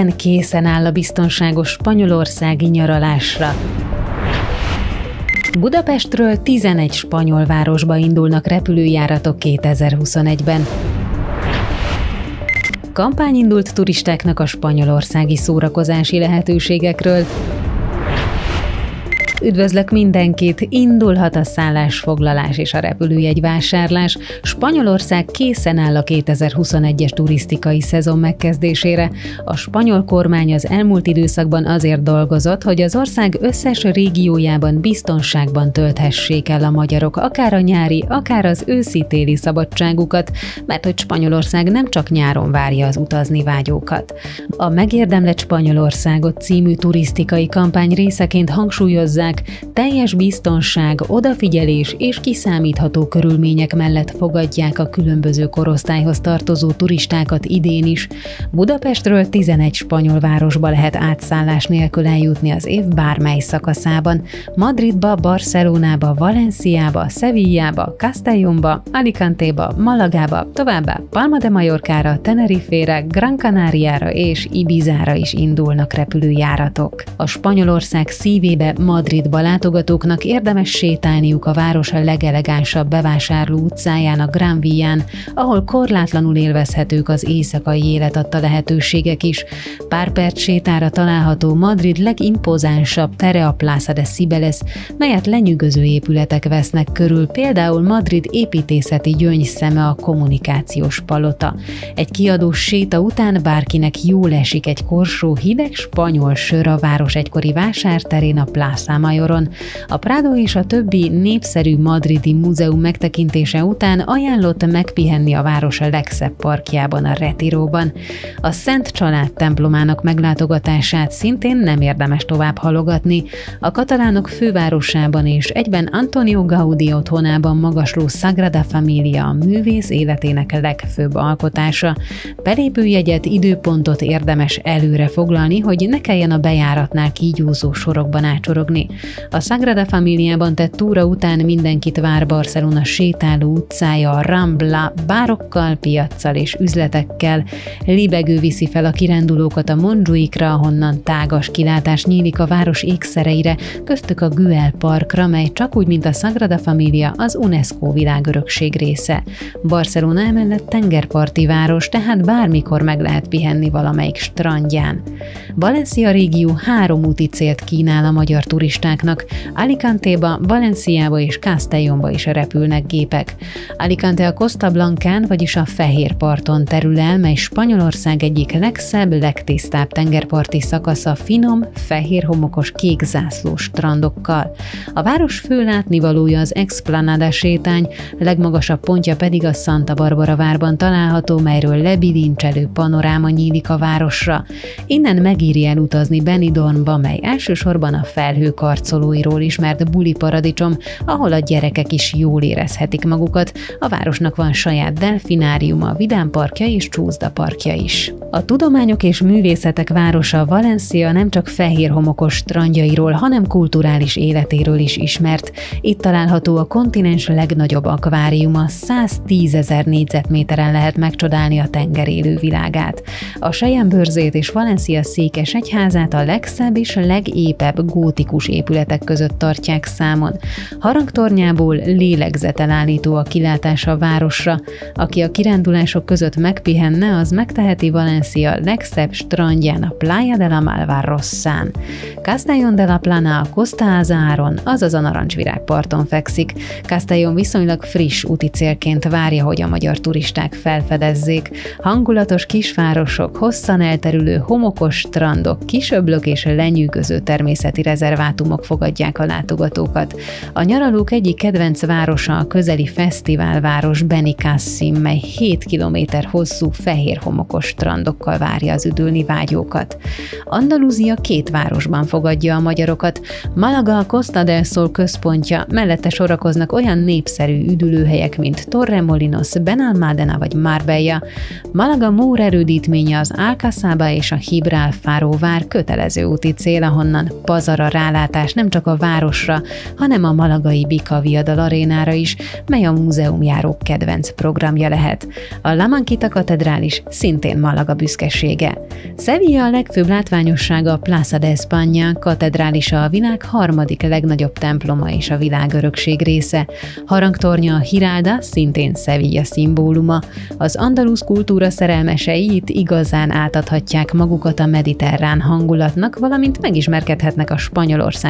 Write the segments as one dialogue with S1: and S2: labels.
S1: Minden készen áll a biztonságos spanyolországi nyaralásra. Budapestről 11 spanyol városba indulnak repülőjáratok 2021-ben. Kampány indult turistáknak a spanyolországi szórakozási lehetőségekről, Üdvözlök mindenkit! Indulhat a szállásfoglalás és a repülőjegyvásárlás. Spanyolország készen áll a 2021-es turisztikai szezon megkezdésére. A spanyol kormány az elmúlt időszakban azért dolgozott, hogy az ország összes régiójában biztonságban tölthessék el a magyarok, akár a nyári, akár az őszi-téli szabadságukat, mert hogy Spanyolország nem csak nyáron várja az utazni vágyókat. A Megérdemlet Spanyolországot című turisztikai kampány részeként hangsúlyozzák, turisták teljes biztonság, odafigyelés és kiszámítható körülmények mellett fogadják a különböző korosztályhoz tartozó turistákat idén is. Budapestről 11 spanyol városba lehet átszállás nélkül eljutni az év bármely szakaszában. Madridba, Barcelonába, Valenciába, Sevillába, Castellonba, Alicantéba, Malagába, továbbá Palma de Mallorcára, Tenerife-re, Gran Canariára és Ibizára is indulnak repülőjáratok. A Spanyolország szívébe Madrid Madridba látogatóknak érdemes sétálniuk a város a legelegánsabb bevásárló utcáján, a Gran Villán, ahol korlátlanul élvezhetők az éjszakai élet adta lehetőségek is. Pár perc sétára található Madrid legimpozánsabb Terea Plaza de Cibeles, melyet lenyűgöző épületek vesznek körül, például Madrid építészeti gyöngyszeme a kommunikációs palota. Egy kiadós séta után bárkinek jól esik egy korsó hideg spanyol sör a város egykori vásárterén a Plaza Majoron. A Prado és a többi népszerű madridi múzeum megtekintése után ajánlott megpihenni a város a legszebb parkjában, a Retiróban. A Szent Család templomának meglátogatását szintén nem érdemes tovább halogatni. A katalánok fővárosában és egyben Antonio Gaudi otthonában magasló Sagrada Familia a művész életének legfőbb alkotása. Belépőjegyet, időpontot érdemes előre foglalni, hogy ne kelljen a bejáratnál kígyózó sorokban ácsorogni. A Sagrada Familiában tett túra után mindenkit vár Barcelona sétáló utcája, a Rambla, bárokkal, piaccal és üzletekkel. Libegő viszi fel a kirándulókat a Montjuicra, ahonnan tágas kilátás nyílik a város ékszereire, köztük a Güell Parkra, mely csak úgy, mint a Sagrada Familia, az UNESCO világörökség része. Barcelona emellett tengerparti város, tehát bármikor meg lehet pihenni valamelyik strandján. Valencia régió három úti célt kínál a magyar turistáknak, turistáknak. Alicantéba, Valenciába és Castellonba is repülnek gépek. Alicante a Costa Blancán, vagyis a Fehér parton terül el, mely Spanyolország egyik legszebb, legtisztább tengerparti szakasza finom, fehér homokos kék zászlós strandokkal. A város fő látnivalója az Explanada sétány, legmagasabb pontja pedig a Santa Barbara várban található, melyről lebilincselő panoráma nyílik a városra. Innen megéri elutazni Benidormba, mely elsősorban a felhőkar harcolóiról ismert buli paradicsom, ahol a gyerekek is jól érezhetik magukat. A városnak van saját delfináriuma, vidámparkja és csúszdaparkja is. A tudományok és művészetek városa Valencia nem csak fehér homokos strandjairól, hanem kulturális életéről is ismert. Itt található a kontinens legnagyobb akváriuma, 110 ezer négyzetméteren lehet megcsodálni a tenger élő világát. A Sejembőrzét és Valencia székes egyházát a legszebb és legépebb gótikus épületek között tartják számon. Harangtornyából lélegzetelállító a kilátás a városra. Aki a kirándulások között megpihenne, az megteheti Valencia legszebb strandján, a Playa de la Malvarrossán. Castellón de la Plana a Costa Azáron, azaz a Narancsvirágparton fekszik. Castellón viszonylag friss úti célként várja, hogy a magyar turisták felfedezzék. Hangulatos kisvárosok, hosszan elterülő homokos strandok, kisöblök és lenyűgöző természeti rezervátumok programok fogadják a látogatókat. A nyaralók egyik kedvenc városa a közeli fesztiválváros Benicassim, mely 7 km hosszú fehér homokos strandokkal várja az üdülni vágyókat. Andalúzia két városban fogadja a magyarokat. Malaga a Costa del Sol központja, mellette sorakoznak olyan népszerű üdülőhelyek, mint Torremolinos, Benalmádena vagy Marbella. Malaga mór erődítménye az Alcázaba és a Gibralfaro vár kötelező úti cél, ahonnan pazara rálátás látogatás nem csak a városra, hanem a malagai Bika Viadal arénára is, mely a múzeumjárók kedvenc programja lehet. A Lamankita katedrális szintén Malaga büszkesége. Sevilla a legfőbb látványossága a Plaza de España katedrálisa a világ harmadik legnagyobb temploma és a világörökség része. Harangtornya a Hiralda szintén Sevilla szimbóluma. Az andalusz kultúra szerelmesei itt igazán átadhatják magukat a mediterrán hangulatnak, valamint megismerkedhetnek a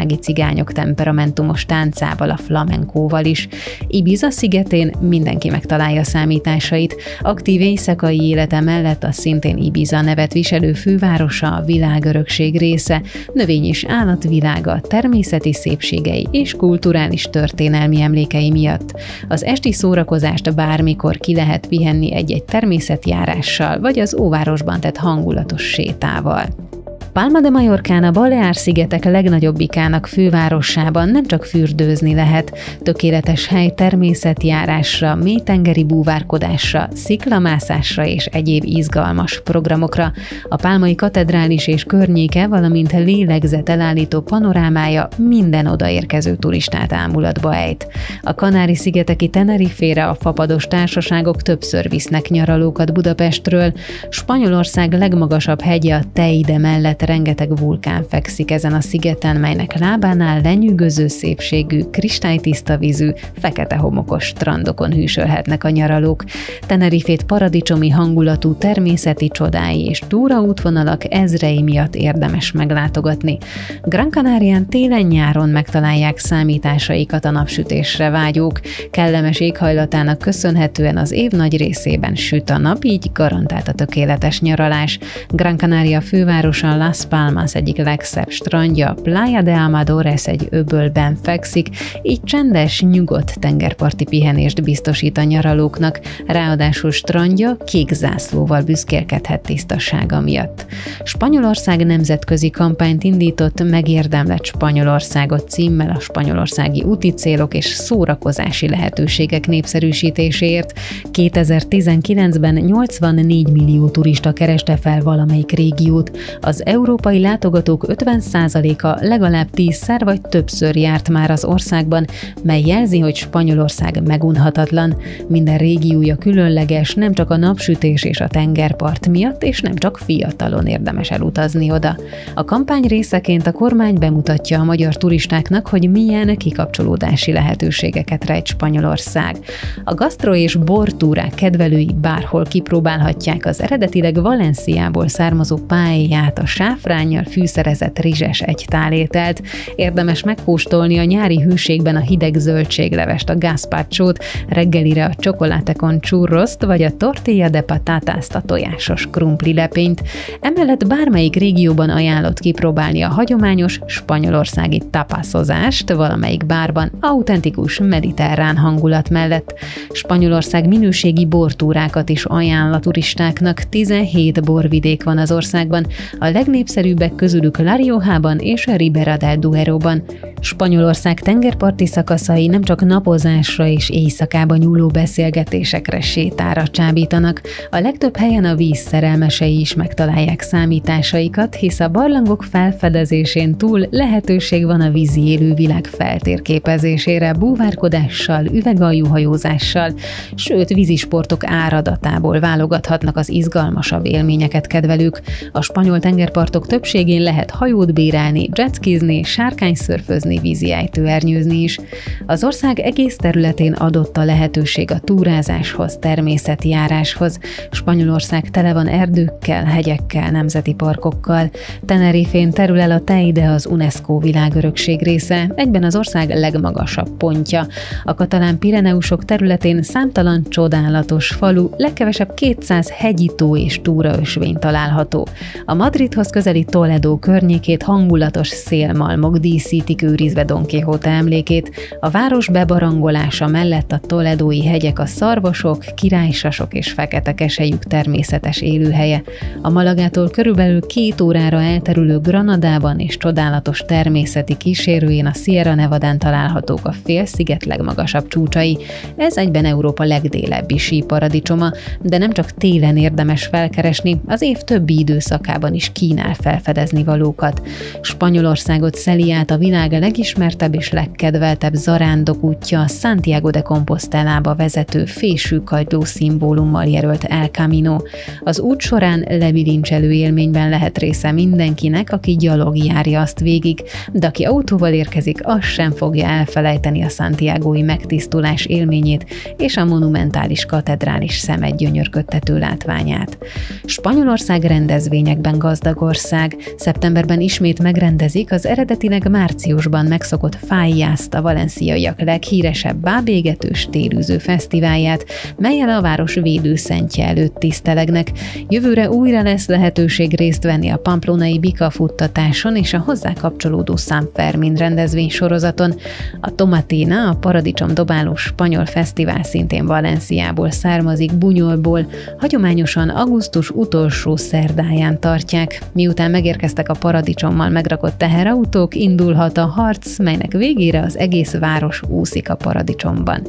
S1: spanyolországi cigányok temperamentumos táncával, a flamenkóval is. Ibiza szigetén mindenki megtalálja számításait. Aktív éjszakai élete mellett a szintén Ibiza nevet viselő fővárosa a világörökség része, növény és állatvilága, természeti szépségei és kulturális történelmi emlékei miatt. Az esti szórakozást bármikor ki lehet pihenni egy-egy természetjárással, vagy az óvárosban tett hangulatos sétával. Palma de Mallorcán a Baleár-szigetek legnagyobbikának fővárosában nem csak fürdőzni lehet, tökéletes hely természetjárásra, mélytengeri búvárkodásra, sziklamászásra és egyéb izgalmas programokra. A Pálmai katedrális és környéke, valamint lélegzet elállító panorámája minden odaérkező turistát ámulatba ejt. A Kanári-szigeteki Tenerifére a fapados társaságok többször visznek nyaralókat Budapestről, Spanyolország legmagasabb hegye a Teide mellett mellett rengeteg vulkán fekszik ezen a szigeten, melynek lábánál lenyűgöző szépségű, kristálytiszta vízű, fekete homokos strandokon hűsölhetnek a nyaralók. Tenerifét paradicsomi hangulatú természeti csodái és túraútvonalak ezrei miatt érdemes meglátogatni. Gran Canarián télen-nyáron megtalálják számításaikat a napsütésre vágyók. Kellemes éghajlatának köszönhetően az év nagy részében süt a nap, így garantált a tökéletes nyaralás. Gran Canaria fővárosa Las Palmas egyik legszebb strandja, Playa de Amadores egy öbölben fekszik, így csendes, nyugodt tengerparti pihenést biztosít a nyaralóknak, ráadásul strandja kék zászlóval büszkélkedhet tisztasága miatt. Spanyolország nemzetközi kampányt indított Megérdemlett Spanyolországot címmel a spanyolországi úti célok és szórakozási lehetőségek népszerűsítéséért. 2019-ben 84 millió turista kereste fel valamelyik régiót. Az európai látogatók 50%-a legalább tízszer vagy többször járt már az országban, mely jelzi, hogy Spanyolország megunhatatlan. Minden régiója különleges, nem csak a napsütés és a tengerpart miatt, és nem csak fiatalon érdemes elutazni oda. A kampány részeként a kormány bemutatja a magyar turistáknak, hogy milyen kikapcsolódási lehetőségeket rejt Spanyolország. A gasztro és bortúrák kedvelői bárhol kipróbálhatják az eredetileg Valenciából származó pályát, a sáfrányjal fűszerezett rizses egy tálételt. Érdemes megkóstolni a nyári hűségben a hideg zöldséglevest, a gazpachót, reggelire a csokolátekon churroszt, vagy a tortilla de patatást, a tojásos krumpli lepényt. Emellett bármelyik régióban ajánlott kipróbálni a hagyományos spanyolországi tapaszozást valamelyik bárban autentikus mediterrán hangulat mellett. Spanyolország minőségi bortúrákat is ajánl a turistáknak, 17 borvidék van az országban, a legnépszerűbbek közülük La Riojában és Ribera del Duero-ban. Spanyolország tengerparti szakaszai nem csak napozásra és éjszakába nyúló beszélgetésekre, sétára csábítanak, a legtöbb helyen a víz szerelmesei is megtalálják számításaikat, hisz a barlangok felfedezésén túl lehetőség van a vízi élővilág feltérképezésére, búvárkodással, üvegaljú hajózással, sőt vízisportok áradatából válogathatnak az izgalmasabb élményeket kedvelők. A spanyol tengerpartok többségén lehet hajót bérelni, jetskizni, sárkányszörfözni, vízi ejtőernyőzni is. Az ország egész területén adott a lehetőség a túrázáshoz, természeti járáshoz. Spanyolország tele van erdőkkel, hegyekkel, nemzeti parkokkal. Tenerifén terül el a Teide az UNESCO világörökség része, egyben az ország legmagasabb pontja. A katalán Pireneusok területén számtalan csodálatos falu, legkevesebb 200 hegyi tó és túraösvény található. A Madridhoz közeli Toledo környékét hangulatos szélmalmok díszítik őrizve Don Quixote emlékét, a város bebarangolása mellett a toledói hegyek a szarvasok, királysasok és fekete kesejük természetes élőhelye. A Malagától körülbelül két órára elterülő Granadában és csodálatos természeti kísérőjén a Sierra Nevadán találhatók a félsziget legmagasabb csúcsai. Ez egyben Európa legdélebbi síparadicsoma, de nem csak télen érdemes felkeresni, az év többi időszakában is kínál talál felfedezni valókat. Spanyolországot szeli át a világ legismertebb és legkedveltebb zarándok útja Santiago de Compostelába vezető fésű kagyló szimbólummal jelölt El Camino. Az út során lebilincselő élményben lehet része mindenkinek, aki gyalog járja azt végig, de aki autóval érkezik, az sem fogja elfelejteni a Santiagói megtisztulás élményét és a monumentális katedrális szemet gyönyörködtető látványát. Spanyolország rendezvényekben gazdag ország. Szeptemberben ismét megrendezik az eredetileg márciusban megszokott Fájjászt, a valenciaiak leghíresebb bábégetős térűző fesztiválját, melyel a város védőszentje előtt tisztelegnek. Jövőre újra lesz lehetőség részt venni a pamplonai bika futtatáson és a hozzá kapcsolódó San Fermin rendezvény sorozaton. A Tomatina, a paradicsom dobálós spanyol fesztivál szintén Valenciából származik, Bunyolból, hagyományosan augusztus utolsó szerdáján tartják. Miután megérkeztek a paradicsommal megrakott teherautók, indulhat a harc, melynek végére az egész város úszik a paradicsomban.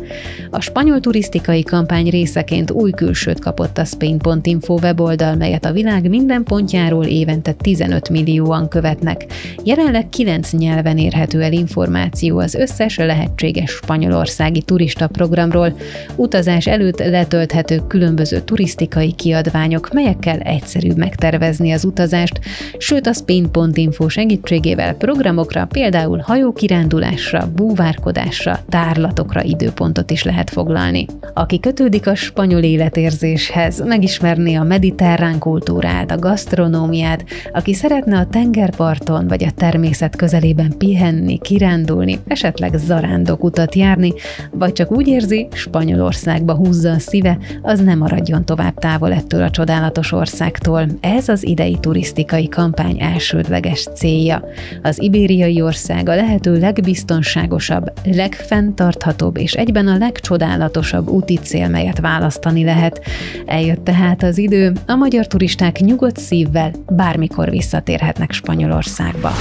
S1: A spanyol turisztikai kampány részeként új külsőt kapott a Spain.info weboldal, melyet a világ minden pontjáról évente 15 millióan követnek. Jelenleg 9 nyelven érhető el információ az összes lehetséges spanyolországi turista programról. Utazás előtt letölthető különböző turisztikai kiadványok, melyekkel egyszerűbb megtervezni az utazást, sőt a spin.info segítségével programokra, például hajókirándulásra, búvárkodásra, tárlatokra időpontot is lehet foglalni. Aki kötődik a spanyol életérzéshez, megismerni a mediterrán kultúrát, a gasztronómiát, aki szeretne a tengerparton vagy a természet közelében pihenni, kirándulni, esetleg zarándokutat járni, vagy csak úgy érzi, Spanyolországba húzza a szíve, az nem maradjon tovább távol ettől a csodálatos országtól. Ez az idei turisztikai kampány elsődleges célja. Az ibériai ország a lehető legbiztonságosabb, legfenntarthatóbb és egyben a legcsodálatosabb úti cél, melyet választani lehet. Eljött tehát az idő, a magyar turisták nyugodt szívvel bármikor visszatérhetnek Spanyolországba.